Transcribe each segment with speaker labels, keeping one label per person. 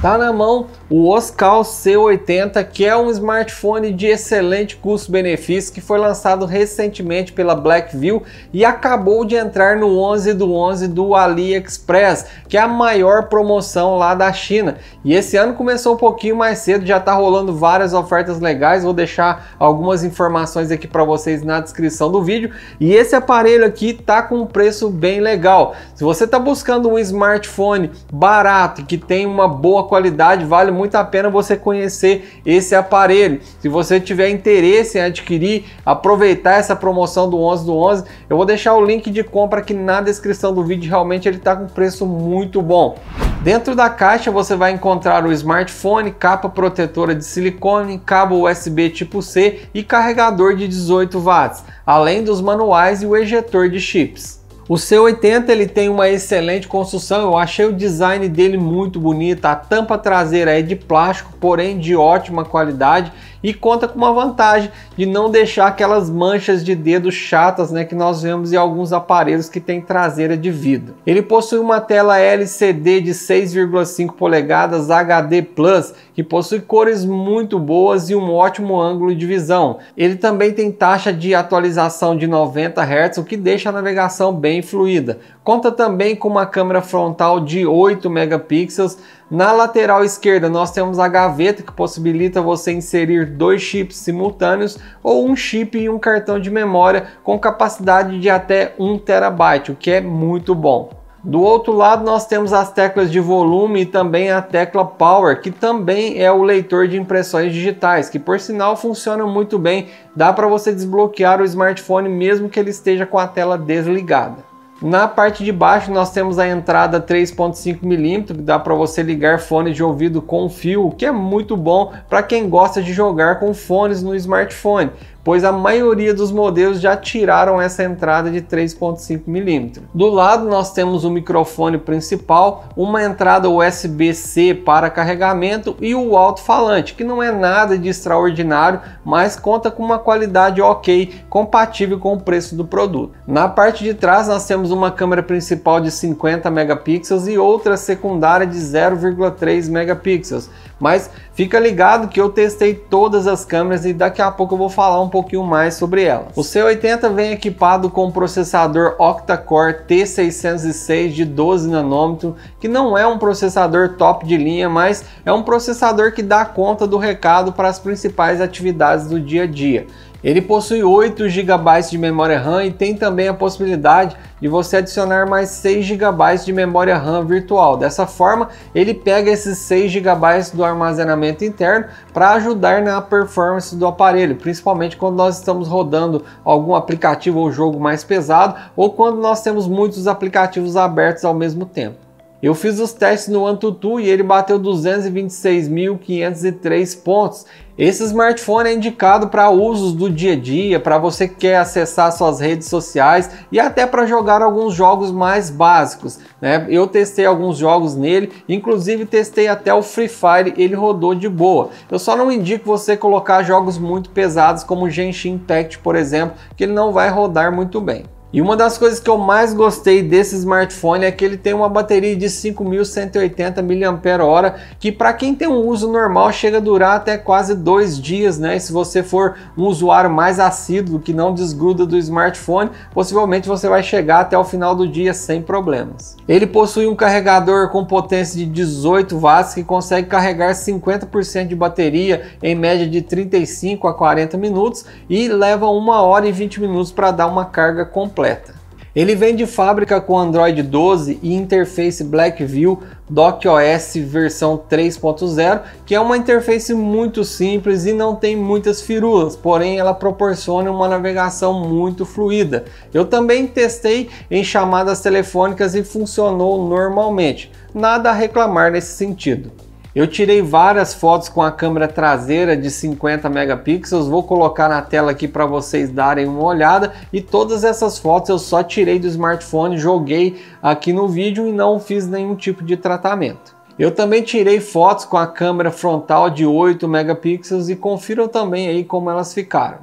Speaker 1: Tá na mão o Oscar C80, que é um smartphone de excelente custo-benefício que foi lançado recentemente pela Blackview e acabou de entrar no 11 do 11 do AliExpress, que é a maior promoção lá da China. E esse ano começou um pouquinho mais cedo, já tá rolando várias ofertas legais, vou deixar algumas informações aqui para vocês na descrição do vídeo. E esse aparelho aqui tá com um preço bem legal. Se você tá buscando um smartphone barato que tem uma boa qualidade, vale muito a pena você conhecer esse aparelho. Se você tiver interesse em adquirir, aproveitar essa promoção do 11 do 11, eu vou deixar o link de compra aqui na descrição do vídeo, realmente ele está com preço muito bom. Dentro da caixa você vai encontrar o smartphone, capa protetora de silicone, cabo USB tipo C e carregador de 18 watts, além dos manuais e o ejetor de chips. O C80 ele tem uma excelente construção, eu achei o design dele muito bonito, a tampa traseira é de plástico, porém de ótima qualidade e conta com uma vantagem de não deixar aquelas manchas de dedo chatas né, que nós vemos em alguns aparelhos que tem traseira de vidro. Ele possui uma tela LCD de 6,5 polegadas HD Plus que possui cores muito boas e um ótimo ângulo de visão. Ele também tem taxa de atualização de 90 Hz, o que deixa a navegação bem fluida. Conta também com uma câmera frontal de 8 megapixels. Na lateral esquerda nós temos a gaveta que possibilita você inserir dois chips simultâneos ou um chip e um cartão de memória com capacidade de até 1 terabyte, o que é muito bom. Do outro lado nós temos as teclas de volume e também a tecla Power, que também é o leitor de impressões digitais, que por sinal funciona muito bem, dá para você desbloquear o smartphone mesmo que ele esteja com a tela desligada. Na parte de baixo nós temos a entrada 3.5mm, que dá para você ligar fone de ouvido com fio, que é muito bom para quem gosta de jogar com fones no smartphone pois a maioria dos modelos já tiraram essa entrada de 3.5mm. Do lado nós temos o microfone principal, uma entrada USB-C para carregamento e o alto-falante, que não é nada de extraordinário, mas conta com uma qualidade ok, compatível com o preço do produto. Na parte de trás nós temos uma câmera principal de 50 megapixels e outra secundária de 0,3 megapixels, mas fica ligado que eu testei todas as câmeras e daqui a pouco eu vou falar um pouquinho mais sobre elas. O C80 vem equipado com processador octa-core T606 de 12 nanômetros, que não é um processador top de linha, mas é um processador que dá conta do recado para as principais atividades do dia a dia. Ele possui 8 GB de memória RAM e tem também a possibilidade de você adicionar mais 6 GB de memória RAM virtual. Dessa forma, ele pega esses 6 GB do armazenamento interno para ajudar na performance do aparelho, principalmente quando nós estamos rodando algum aplicativo ou jogo mais pesado ou quando nós temos muitos aplicativos abertos ao mesmo tempo. Eu fiz os testes no Antutu e ele bateu 226.503 pontos. Esse smartphone é indicado para usos do dia a dia, para você que quer acessar suas redes sociais e até para jogar alguns jogos mais básicos. Né? Eu testei alguns jogos nele, inclusive testei até o Free Fire, ele rodou de boa. Eu só não indico você colocar jogos muito pesados como Genshin Impact, por exemplo, que ele não vai rodar muito bem. E uma das coisas que eu mais gostei desse smartphone é que ele tem uma bateria de 5180 mAh, que para quem tem um uso normal chega a durar até quase dois dias, né? E se você for um usuário mais assíduo que não desgruda do smartphone, possivelmente você vai chegar até o final do dia sem problemas. Ele possui um carregador com potência de 18 watts que consegue carregar 50% de bateria em média de 35 a 40 minutos e leva 1 hora e 20 minutos para dar uma carga completa completa. Ele vem de fábrica com Android 12 e interface Blackview DocOS versão 3.0, que é uma interface muito simples e não tem muitas firulas, porém ela proporciona uma navegação muito fluida. Eu também testei em chamadas telefônicas e funcionou normalmente. Nada a reclamar nesse sentido. Eu tirei várias fotos com a câmera traseira de 50 megapixels, vou colocar na tela aqui para vocês darem uma olhada e todas essas fotos eu só tirei do smartphone, joguei aqui no vídeo e não fiz nenhum tipo de tratamento. Eu também tirei fotos com a câmera frontal de 8 megapixels e confiram também aí como elas ficaram.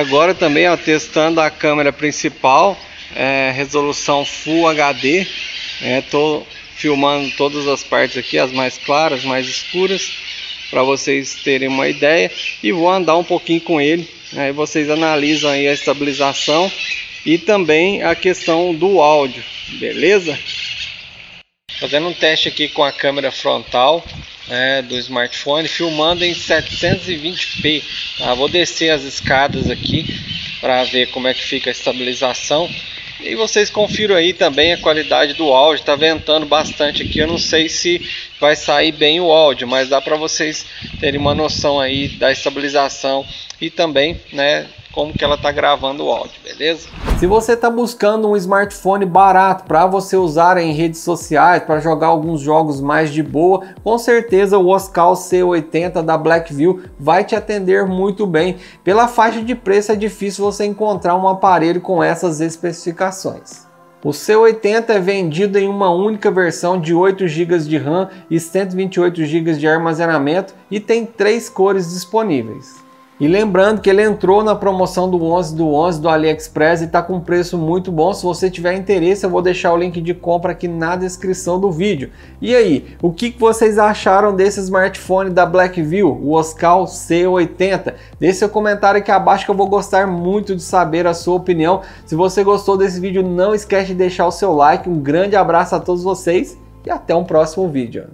Speaker 1: Agora também ó, testando a câmera principal, é, resolução Full HD, estou filmando todas as partes aqui, as mais claras, mais escuras, para vocês terem uma ideia. E vou andar um pouquinho com ele, aí vocês analisam aí a estabilização e também a questão do áudio, beleza? Fazendo um teste aqui com a câmera frontal né, do smartphone, filmando em 720p. Tá? Vou descer as escadas aqui para ver como é que fica a estabilização. E vocês confiram aí também a qualidade do áudio. Está ventando bastante aqui. Eu não sei se vai sair bem o áudio, mas dá para vocês terem uma noção aí da estabilização e também, né, como que ela está gravando o áudio, beleza? Se você está buscando um smartphone barato para você usar em redes sociais, para jogar alguns jogos mais de boa, com certeza o Oscar C80 da Blackview vai te atender muito bem. Pela faixa de preço é difícil você encontrar um aparelho com essas especificações. O C80 é vendido em uma única versão de 8 GB de RAM e 128 GB de armazenamento e tem três cores disponíveis. E lembrando que ele entrou na promoção do 11 do 11 do AliExpress e está com preço muito bom. Se você tiver interesse, eu vou deixar o link de compra aqui na descrição do vídeo. E aí, o que vocês acharam desse smartphone da Blackview, o Oscar C80? Deixe seu comentário aqui abaixo que eu vou gostar muito de saber a sua opinião. Se você gostou desse vídeo, não esquece de deixar o seu like. Um grande abraço a todos vocês e até um próximo vídeo.